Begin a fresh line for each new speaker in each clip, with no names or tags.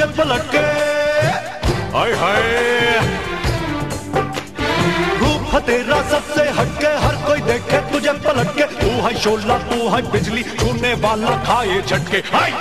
तुझे पलट के हाय। हाय तेरा सबसे हटके, हर कोई देखे तुझे पलट के तू है शोला, तू है बिजली, छूने वाला खाए झटके। हाय।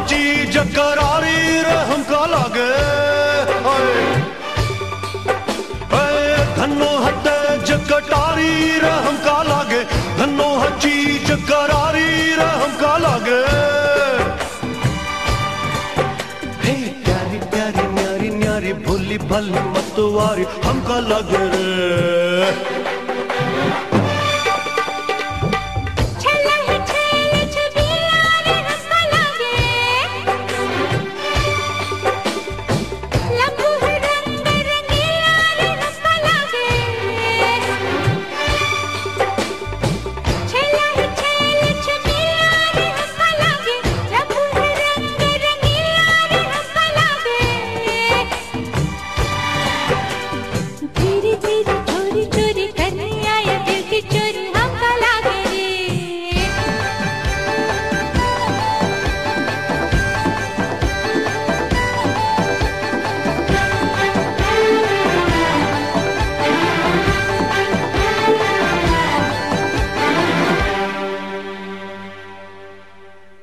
धनो हची जगरारी रहम का लगे धनो रहम का लगे। धनो हची का लगे। हे प्यारी प्यारी, न्यारी न्यारी, भोली भली मतवारी, हमका लगे रे।